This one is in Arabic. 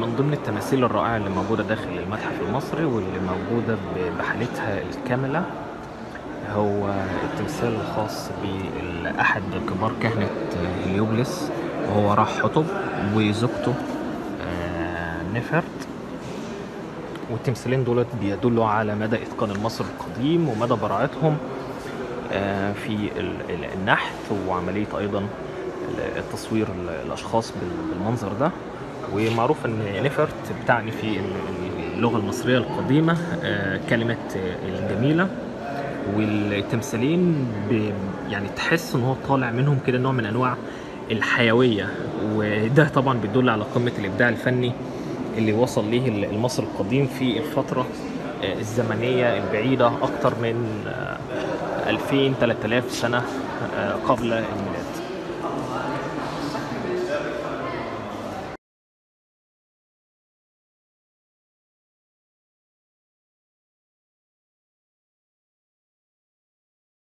من ضمن التماثيل الرائعة اللي موجودة داخل المتحف المصري واللي موجودة بحالتها الكاملة هو التمثال الخاص بأحد كبار كهنة هليوبلس وهو راح حطب وزوجته آه، نفرت والتمثالين دولت بيدلوا على مدى إتقان المصري القديم ومدى براعتهم آه، في ال- ال- النحت وعملية أيضا ال- الأشخاص بال- بالمنظر ده. ومعروف إن نفرت بتعني في ال- اللغة المصرية القديمة آه، كلمة آه، الجميلة والتمثالين يعني تحس إن هو طالع منهم كده نوع من أنواع الحيوية. وده طبعا بيدل على قمة الإبداع الفني اللي وصل ليه المصري القديم في الفترة آه، الزمنية البعيدة أكتر من آه، 2000 3000 سنة آه، قبل الميلاد.